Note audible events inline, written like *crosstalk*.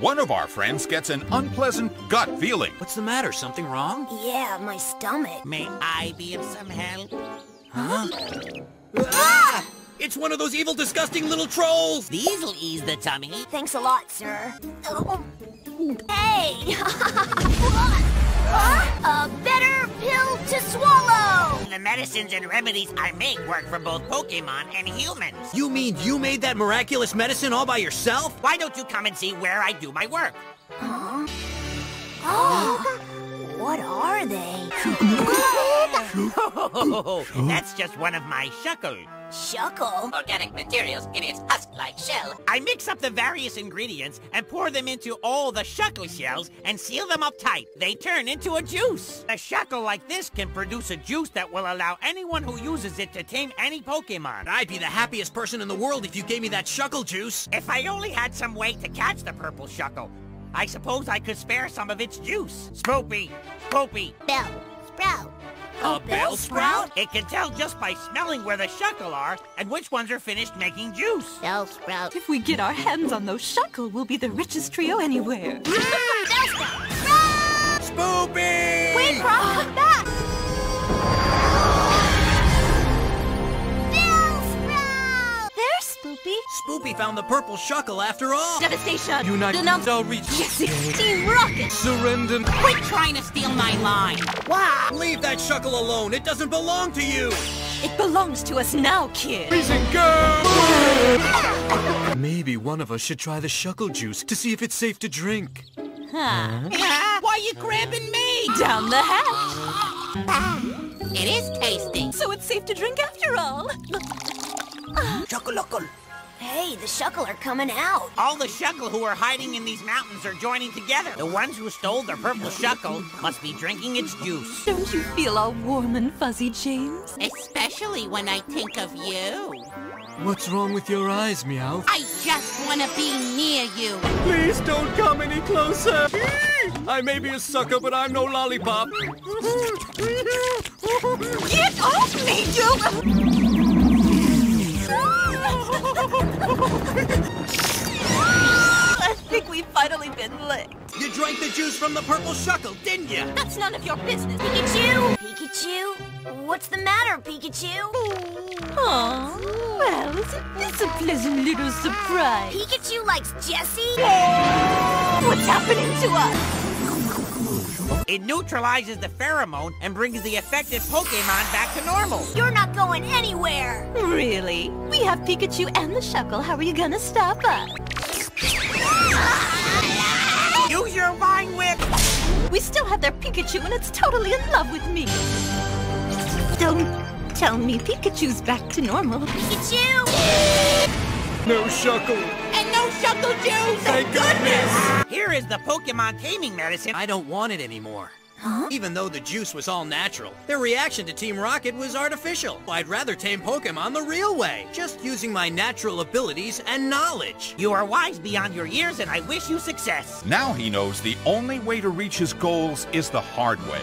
One of our friends gets an unpleasant gut feeling. What's the matter? Something wrong? Yeah, my stomach. May I be of some help? Huh? Ah! It's one of those evil, disgusting little trolls! These'll ease the tummy. Thanks a lot, sir. Oh. Hey! *laughs* *laughs* A better pill to swallow! The medicines and remedies I make work for both Pokemon and humans. You mean you made that miraculous medicine all by yourself? Why don't you come and see where I do my work? Huh? *gasps* Oh! *gasps* What are they? *laughs* oh, *laughs* that's just one of my shuckle. Shuckle? Organic materials in its husk-like shell. I mix up the various ingredients and pour them into all the shuckle shells and seal them up tight. They turn into a juice. A shuckle like this can produce a juice that will allow anyone who uses it to tame any Pokemon. I'd be the happiest person in the world if you gave me that shuckle juice. If I only had some way to catch the purple shuckle, I suppose I could spare some of its juice. Spoopy, Poopy. Bell, Sprout. A Bellsprout. It can tell just by smelling where the shuckle are and which ones are finished making juice. Bellsprout. If we get our hands on those shuckle, we'll be the richest trio anywhere. Mm. Bellsprout! Spoopy! Wait, Brock, come back! Spoopy found the purple shuckle after all. Devastation. United Denum- shall reach. Yes, it's Team Rocket. Surrender. Quit trying to steal my line. Wow! Leave that shuckle alone. It doesn't belong to you. It belongs to us now, kid. *laughs* Maybe one of us should try the shuckle juice to see if it's safe to drink. Huh. Why are you grabbing me? Down the hatch. It is tasty. So it's safe to drink after all. Shuckle-uckle. Hey, the Shuckle are coming out. All the shuckle who are hiding in these mountains are joining together. The ones who stole the purple shuckle must be drinking its juice. Don't you feel all warm and fuzzy, James? Especially when I think of you. What's wrong with your eyes, Meowth? I just want to be near you. Please don't come any closer. I may be a sucker, but I'm no lollipop. *laughs* *laughs* I think we've finally been licked. You drank the juice from the purple shuckle, didn't you? That's none of your business. Pikachu! Pikachu? What's the matter, Pikachu? Aw, well, isn't this a pleasant little surprise? Pikachu likes Jessie? What's happening to us? It neutralizes the pheromone and brings the affected Pokemon back to normal. You're not going anywhere! Really? We have Pikachu and the Shuckle. How are you gonna stop us? Use your Vine Whip! We still have their Pikachu and it's totally in love with me. Don't tell me Pikachu's back to normal. Pikachu! No shuckle. And no Shuckle Juice! Thank goodness. Here is the Pokemon taming medicine. I don't want it anymore. Huh? Even though the juice was all natural, their reaction to Team Rocket was artificial. I'd rather tame Pokemon the real way, just using my natural abilities and knowledge. You are wise beyond your years, and I wish you success. Now he knows the only way to reach his goals is the hard way.